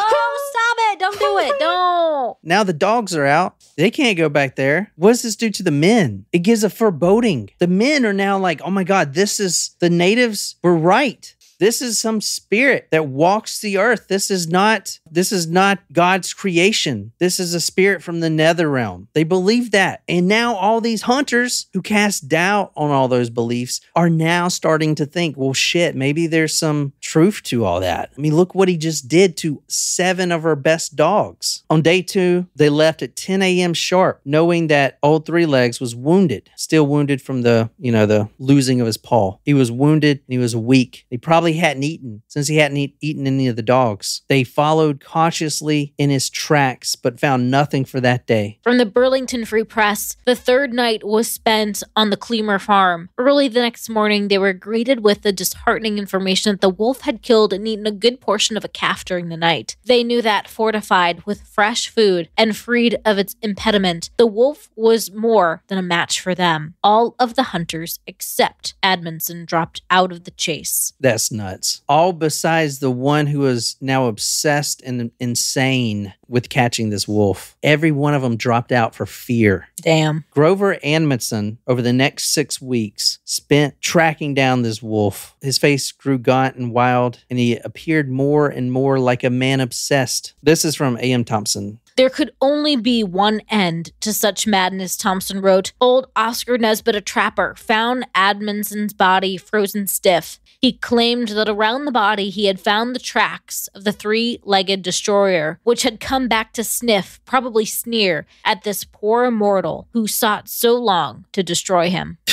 Oh, stop it. Don't do it. *laughs* Don't. Now the dogs are out. They can't go back there. What does this do to the men? It gives a foreboding. The men are now like, oh my God, this is the natives were right. This is some spirit that walks the earth. This is not this is not God's creation. This is a spirit from the nether realm. They believe that. And now all these hunters who cast doubt on all those beliefs are now starting to think, well shit, maybe there's some truth to all that. I mean, look what he just did to seven of our best dogs. On day 2, they left at 10 a.m. sharp, knowing that old Three Legs was wounded, still wounded from the, you know, the losing of his paw. He was wounded and he was weak. He probably hadn't eaten since he hadn't eat, eaten any of the dogs. They followed cautiously in his tracks, but found nothing for that day. From the Burlington Free Press, the third night was spent on the Cleamer farm. Early the next morning, they were greeted with the disheartening information that the wolf had killed and eaten a good portion of a calf during the night. They knew that, fortified with fresh food and freed of its impediment, the wolf was more than a match for them. All of the hunters, except Amundsen, dropped out of the chase. That's nuts. All besides the one who is now obsessed and insane. With catching this wolf. Every one of them dropped out for fear. Damn. Grover Amundsen, over the next six weeks, spent tracking down this wolf. His face grew gaunt and wild, and he appeared more and more like a man obsessed. This is from A.M. Thompson. There could only be one end to such madness, Thompson wrote. Old Oscar Nesbitt, a trapper, found Amundsen's body frozen stiff. He claimed that around the body he had found the tracks of the three legged destroyer, which had come back to sniff, probably sneer, at this poor immortal who sought so long to destroy him. *laughs*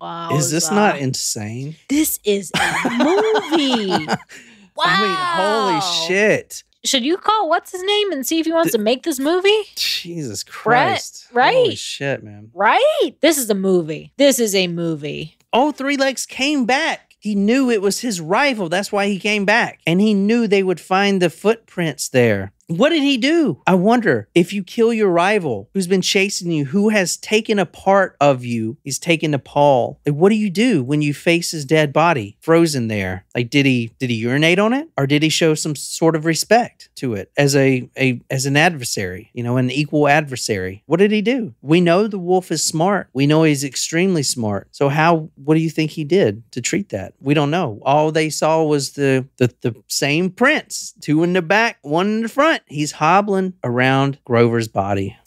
Wow. Is this not insane? This is a movie. wow. *laughs* I mean, holy shit. Should you call what's his name and see if he wants to make this movie? Jesus Brett, right? Holy shit, man. Right? This is a movie. This is a movie. All three legs came back. He knew it was his rival. That's why he came back. And he knew they would find the footprints there. What did he do? I wonder if you kill your rival who's been chasing you, who has taken a part of you, he's taken to Paul. Like, what do you do when you face his dead body frozen there? Like, did he did he urinate on it, or did he show some sort of respect to it as a, a as an adversary, you know, an equal adversary? What did he do? We know the wolf is smart. We know he's extremely smart. So how? What do you think he did to treat that? We don't know. All they saw was the the, the same prints, two in the back, one in the front. He's hobbling around Grover's body. *laughs*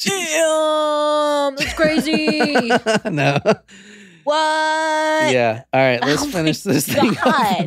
Damn, that's crazy. *laughs* no. what? Yeah. All right. Let's *laughs* Oh finish this thing. off.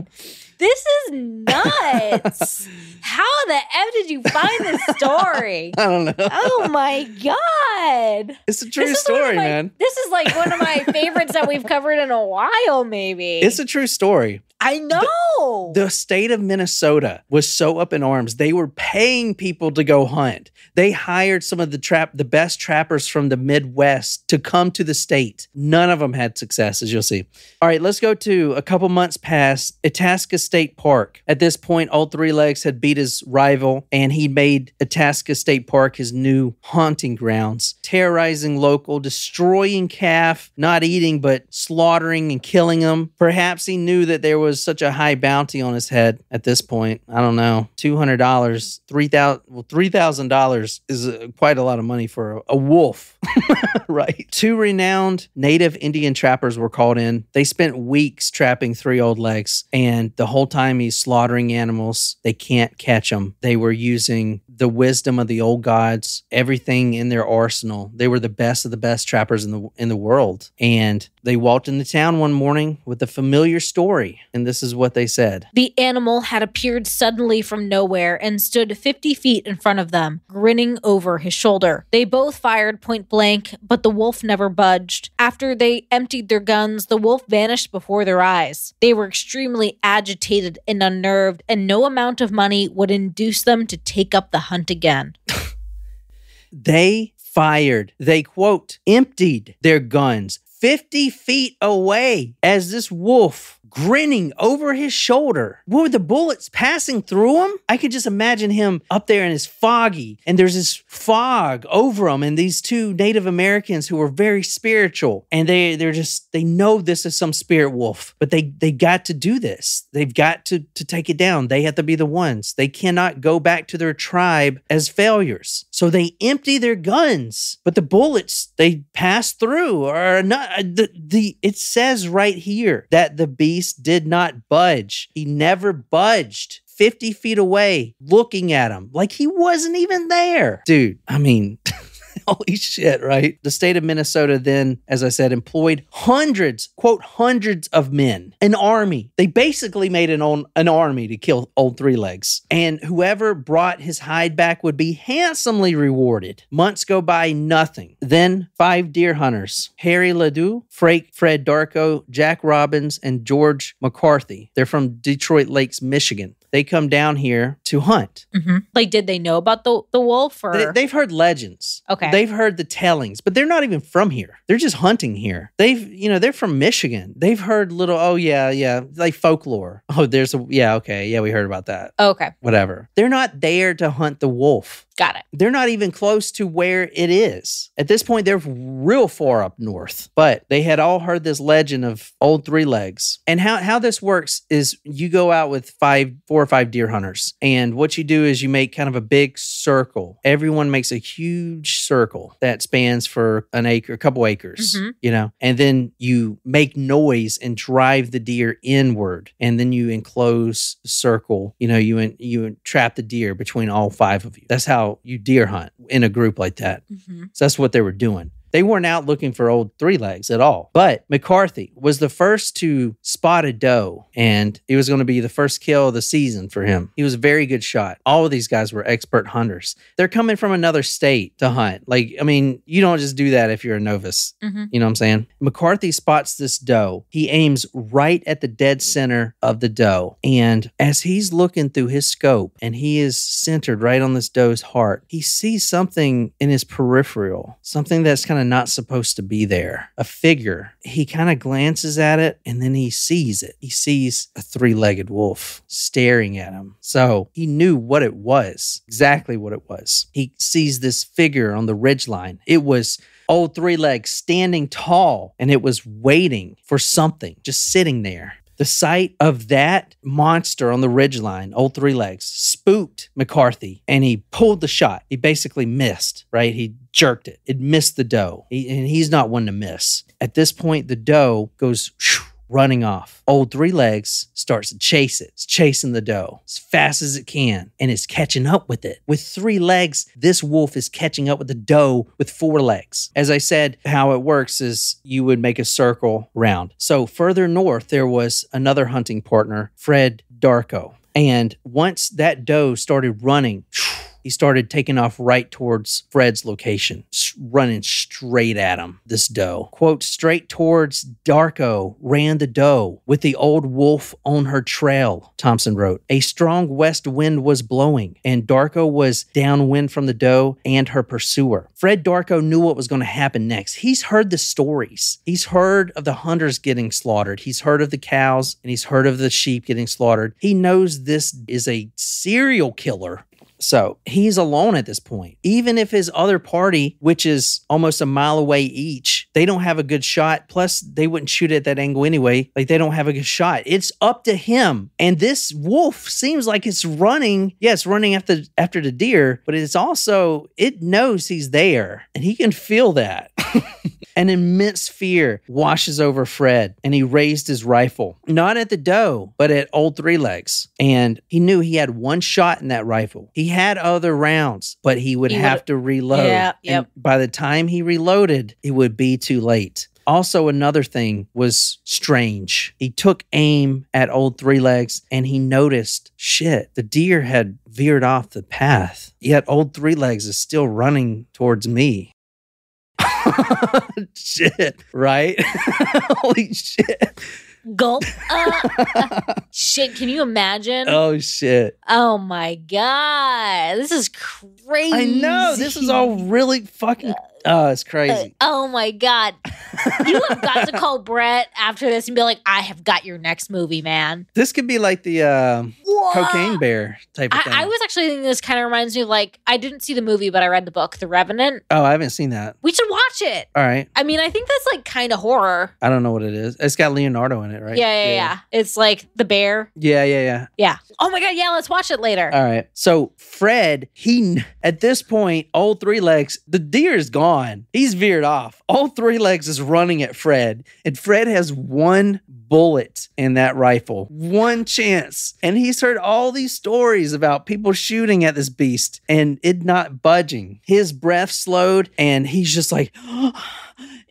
This is nuts. How the F did you find this story? I don't know. Oh my God. It's a true This is one of story, my- man. This is like one of my favorites that we've covered in a while, maybe. It's a true story. I know. The state of Minnesota was so up in arms. They were paying people to go hunt. They hired some of the trap the best trappers from the Midwest to come to the state. None of them had success, as you'll see. All right, let's go to a couple months past Itasca State Park. At this point, all Three Legs had beat his rival, and he made Itasca State Park his new haunting grounds, terrorizing local, destroying calf, not eating but slaughtering and killing them. Perhaps he knew that there was such a high bounty on his head at this point. I don't know, two hundred dollars, three thousand, well, three thousand dollars is uh, quite a lot of money for a, a wolf, *laughs* right? Two renowned native Indian trappers were called in. They spent weeks trapping three old legs, and the whole time he's slaughtering animals, they can't catch him. They were using the wisdom of the old gods, everything in their arsenal. They were the best of the best trappers in the in the world, and they walked into town one morning with a familiar story, and this is what they said. The animal had appeared suddenly from nowhere and stood 50 feet in front of them, grinning over his shoulder. They both fired point blank, but the wolf never budged. After they emptied their guns, the wolf vanished before their eyes. They were extremely agitated and unnerved, and no amount of money would induce them to take up the hunt again. *laughs* They fired, they quote, emptied their guns 50 feet away as this wolf grinning over his shoulder. Were the bullets passing through him? I could just imagine him up there and it's foggy and there's this fog over him and these two Native Americans who are very spiritual and they they're just they know this is some spirit wolf, but they they got to do this. They've got to to take it down. They have to be the ones. They cannot go back to their tribe as failures. So they empty their guns, but the bullets they pass through are not uh, the, the it says right here that the beast did not budge. He never budged. 50 feet away, looking at him like he wasn't even there. Dude, I mean, *laughs* *laughs* Holy shit, right? The state of Minnesota then, as I said, employed hundreds, quote, hundreds of men, an army. They basically made an, an army to kill old three legs. And whoever brought his hide back would be handsomely rewarded. Months go by, nothing. Then five deer hunters Harry Ledoux, Fred, Fred Darko, Jack Robbins, and George McCarthy. They're from Detroit Lakes, Michigan. They come down here to hunt. Mm-hmm. Like, did they know about the, the wolf or? They, they've heard legends. Okay. They've heard the tellings, but they're not even from here. They're just hunting here. They've, you know, they're from Michigan. They've heard little, oh, yeah, yeah, like folklore. Oh, there's a, yeah, okay. Yeah, we heard about that. okay. Whatever. They're not there to hunt the wolf. Got it. they're not even close to where it is. At this point, they're real far up north, but they had all heard this legend of old three legs. And how, how this works is you go out with five, four or five deer hunters. And what you do is you make kind of a big circle. Everyone makes a huge circle that spans for an acre, a couple acres, Mhm. you know, and then you make noise and drive the deer inward. And then you enclose the circle, you know, you, en- you trap the deer between all five of you. That's how you deer hunt in a group like that. Mhm. So that's what they were doing. They weren't out looking for old three legs at all. But McCarthy was the first to spot a doe, and it was going to be the first kill of the season for him. He was a very good shot. All of these guys were expert hunters. They're coming from another state to hunt. Like, I mean, you don't just do that if you're a novice. Mhm. You know what I'm saying? McCarthy spots this doe. He aims right at the dead center of the doe. And as he's looking through his scope and he is centered right on this doe's heart, he sees something in his peripheral, something that's kind of not supposed to be there, a figure. He kind of glances at it and then he sees it. He sees a three legged wolf staring at him. So he knew what it was, exactly what it was. He sees this figure on the ridge line. It was old three legs standing tall and it was waiting for something, just sitting there. The sight of that monster on the ridgeline, old three legs, spooked McCarthy and he pulled the shot. He basically missed, right? He jerked it. It missed the doe. He- and he's not one to miss. At this point, the doe goes running off. Old three legs starts to chase it. It's chasing the doe as fast as it can and it's catching up with it. With three legs, this wolf is catching up with the doe with four legs. As I said, how it works is you would make a circle round. So further north, there was another hunting partner, Fred Darko. And once that doe started running, he started taking off right towards Fred's location, running straight at him, this doe. Quote, straight towards Darko ran the doe with the old wolf on her trail, Thompson wrote. A strong west wind was blowing, and Darko was downwind from the doe and her pursuer. Fred Darko knew what was going to happen next. He's heard the stories. He's heard of the hunters getting slaughtered. He's heard of the cows and he's heard of the sheep getting slaughtered. He knows this is a serial killer so he's alone at this point. Even if his other party, which is almost a mile away each, they don't have a good shot. Plus, they wouldn't shoot at that angle anyway. Like they don't have a good shot. It's up to him. And this wolf seems like it's running. Yes, running after after the deer, but it's also it knows he's there and he can feel that. *laughs* An immense fear washes over Fred, and he raised his rifle, not at the doe, but at old three legs. And he knew he had one shot in that rifle. He had other rounds, but he would He have would- to reload. Yeah, And yep. by the time he reloaded, it would be too late. Also, another thing was strange. He took aim at old three legs and he noticed shit, the deer had veered off the path, yet old three legs is still running towards me. *laughs* shit, right? *laughs* Holy shit. Gulp. Uh, *laughs* shit, can you imagine? Oh, shit. Oh my god, this is crazy. I know. This is all really fucking. Oh, it's crazy. Oh my god, you have got to *laughs* call Brett after this and be like, "I have got your next movie, man." This could be like the uh, cocaine bear type of thing. I, I was actually thinking this kind of reminds me of like I didn't see the movie, but I read the book, The Revenant. oh, I haven't seen that. We should watch it. All right. I mean, I think that's like kind of horror. I don't know what it is. It's got Leonardo in it, right? Yeah, yeah, yeah, It's like the bear. Yeah, yeah, yeah. Yeah. Oh my god, yeah. Let's watch it later. All right. So Fred, he at this point, all three legs, the deer is gone. He's veered off. All three legs is running at Fred, and Fred has one bullet in that rifle, one chance. And he's heard all these stories about people shooting at this beast and it not budging. His breath slowed, and he's just like. *gasps* Oh,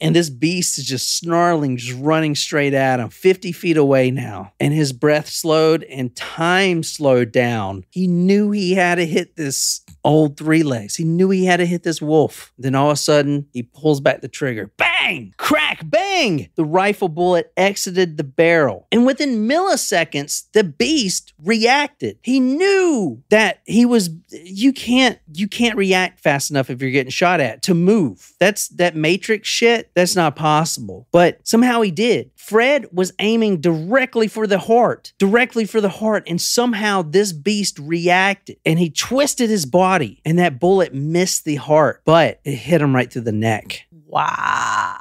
And this beast is just snarling, just running straight at him, 50 feet away now. And his breath slowed and time slowed down. He knew he had to hit this old three legs. He knew he had to hit this wolf. Then all of a sudden, he pulls back the trigger. Bang! crack, bang. The rifle bullet exited the barrel. And within milliseconds, the beast reacted. He knew that he was you can't you can't react fast enough if you're getting shot at to move. That's that matrix shit, that's not possible. But somehow he did. Fred was aiming directly for the heart, directly for the heart, and somehow this beast reacted and he twisted his body, and that bullet missed the heart, but it hit him right through the neck. Wow.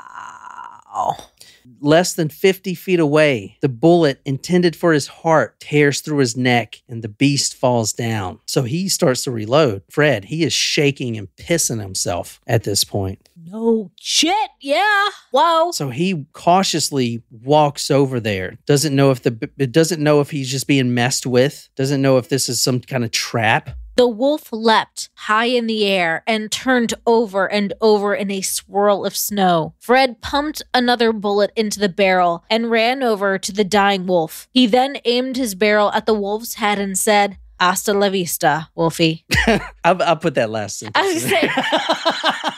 Less than 50 feet away, the bullet intended for his heart tears through his neck and the beast falls down. So he starts to reload. Fred, he is shaking and pissing himself at this point. No shit. Yeah. Whoa. So he cautiously walks over there. Doesn't know if the it doesn't know if he's just being messed with. Doesn't know if this is some kind of trap. The wolf leapt high in the air and turned over and over in a swirl of snow. Fred pumped another bullet into the barrel and ran over to the dying wolf. He then aimed his barrel at the wolf's head and said, Hasta la vista, Wolfie. *laughs* I'll, I'll put that last sentence. I was *laughs*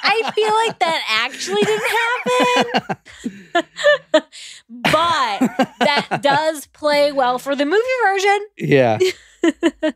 I feel like that actually didn't happen. *laughs* but that does play well for the movie version. yeah.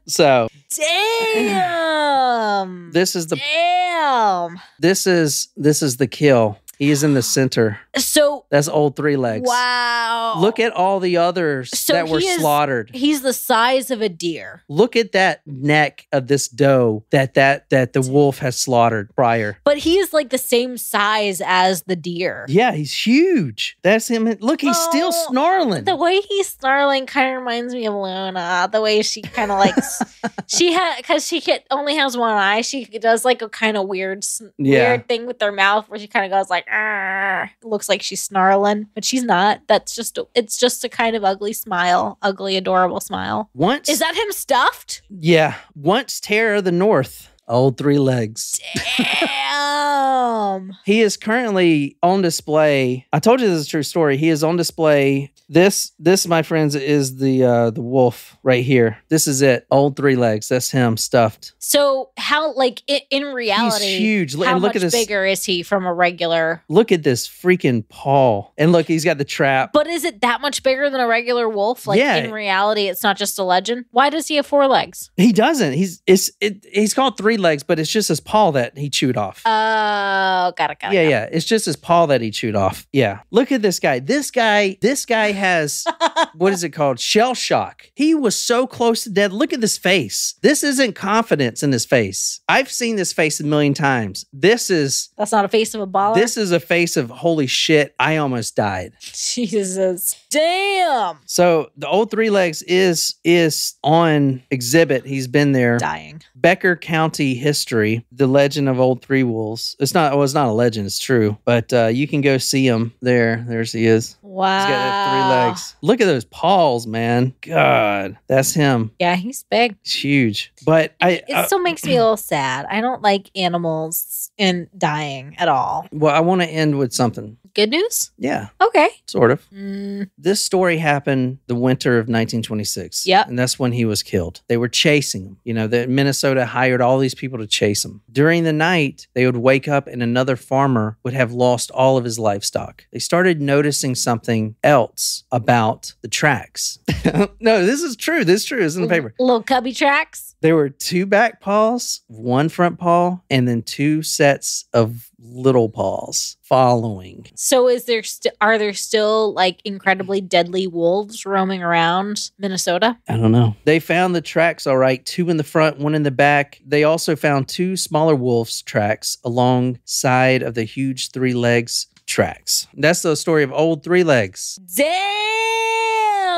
So Damn. this is the Damn. this is this is the kill. He is in the center. So, That's old three legs. wow. Look at all the others So that were is- slaughtered. He's the size of a deer. Look at that neck of this doe that that that the wolf has slaughtered prior. But he is like the same size as the deer. Yeah, he's huge. That's him. Look, he's still Oh, snarling. The way he's snarling kind of reminds me of Luna. The way she kind of like *laughs* she had because she only has one eye. She does like a kind of weird, Yeah. weird thing with her mouth where she kind of goes like, "Arr." Ah. It looks like she's snarling, but she's not. That's just it's just a kind of ugly smile, ugly, adorable smile. Once Is that him stuffed? Yeah, once terror of the north. Old three legs. Damn. *laughs* He is currently on display. I told you this is a true story. He is on display. This, this, my friends, is the uh the wolf right here. This is it. Old three legs. That's him stuffed. So how like i- in reality? He's huge. How and look much at this. bigger is he from a regular? Look at this freaking paw. And look, he's got the trap. But is it that much bigger than a regular wolf? Like Yeah. in reality, it's not just a legend. Why does he have four legs? He doesn't. He's it's it, he's called three legs, but it's just his paw that he chewed off. Oh, got it, got it. yeah, got yeah. It's just his paw that he chewed off. Yeah. Look at this guy. This guy, this guy has *laughs* what is it called? Shell shock. He was so close to death. Look at this face. This isn't confidence in his face. I've seen this face a million times. This is That's not a face of a baller. this is a face of holy shit. I almost died. Jesus, damn, So the old three legs is is on exhibit. He's been there. dying. Becker County history, the legend of old three wolves. It's not. Well, it's not a legend. It's true. But uh, you can go see him there. There's he is. Wow, He's got three legs. Look at those paws, man. God, that's him. Yeah, he's big. It's huge. But I, It uh, still makes me a little sad. I don't like animals and dying at all. well, I want to end with something. Good news. Yeah, Okay. sort of. Mm, This story happened the winter of 1926. Yep. And that's when he was killed. They were chasing him. You know, that Minnesota hired all these people to chase him. During the night, they would wake up and another farmer would have lost all of his livestock. They started noticing something else about the tracks. *laughs* no, this is true. This is true. It's in the paper. Little cubby tracks. There were two back paws, one front paw, and then two sets of little paws following. So is there st- are there still like incredibly deadly wolves roaming around Minnesota? I don't know. They found the tracks all right, two in the front, one in the back. They also found two smaller wolves' tracks alongside of the huge three legs tracks. That's the story of old three legs. Damn,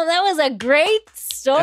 that was a great *laughs* story.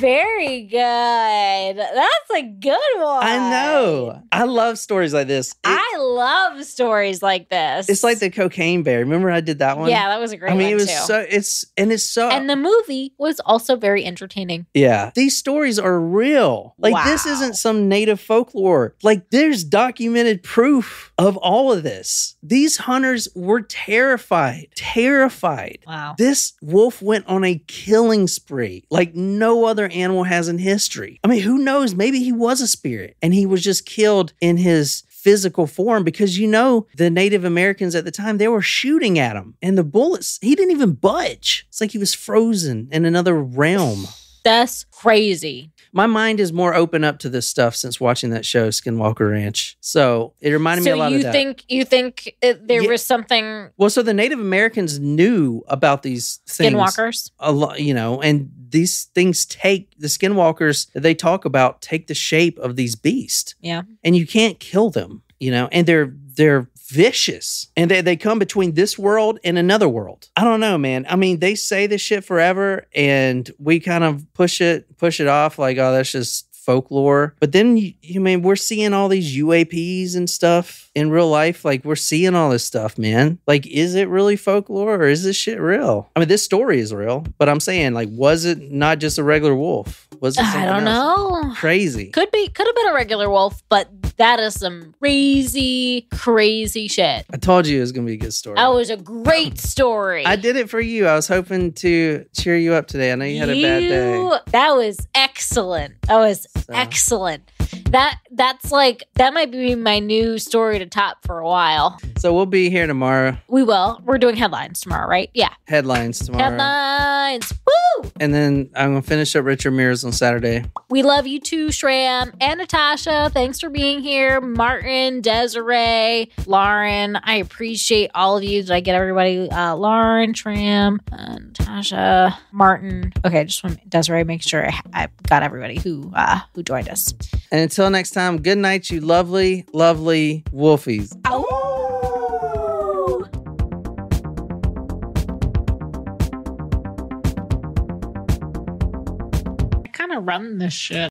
Very good. That's a good one. I know. I love stories like this. It- I love stories like this. it's like the cocaine bear. Remember I did that one? Yeah, that was a great I mean, it was too. so it's and it's so and the movie was also very entertaining. Yeah. These stories are real. Like, this isn't some native folklore. Like, there's documented proof of all of this. These hunters were terrified, terrified. Wow. This wolf went on a killing spree like no other animal has in history. I mean, who knows? Maybe he was a spirit and he was just killed in his physical form because you know the Native Americans at the time they were shooting at him and the bullets he didn't even budge. It's like he was frozen in another realm. That's crazy. My mind is more open up to this stuff since watching that show Skinwalker Ranch. So it reminded me a lot of that. You think you think it, there Yeah. was something well, so the Native Americans knew about these things. skinwalkers? a lot, you know, and these things take the skinwalkers that they talk about take the shape of these beasts. Yeah. And you can't kill them, you know, and they're they're vicious. And they, they come between this world and another world. I don't know, man. I mean, they say this shit forever and we kind of push it, push it off like, oh, that's just folklore. But then you, you mean we're seeing all these UAPs and stuff in real life. Like we're seeing all this stuff, man. Like, is it really folklore or is this shit real? I mean, this story is real, but I'm saying, like, was it not just a regular wolf? Was it? I don't else? know. Crazy. Could be could have been a regular wolf, but that is some crazy, crazy shit. I told you it was gonna be a good story. That was a great story. I did it for you. I was hoping to cheer you up today. I know you had a bad day. That was excellent. That was So- excellent. That that's like that might be my new story to top for a while. So we'll be here tomorrow. We will. We're doing headlines tomorrow, right? Yeah. Headlines tomorrow. Headlines. Woo! And then I'm gonna finish up Richard Mears on Saturday. We love you too, Shram and Natasha. Thanks for being here. Martin, Desiree, Lauren. I appreciate all of you. Did I get everybody? Uh, Lauren, Shram, uh, Natasha, Martin. Okay, just want Desiree make sure I, I got everybody who uh, who joined us. And until next time, good night, you lovely, lovely wolfies. Ow! I kind of run this shit.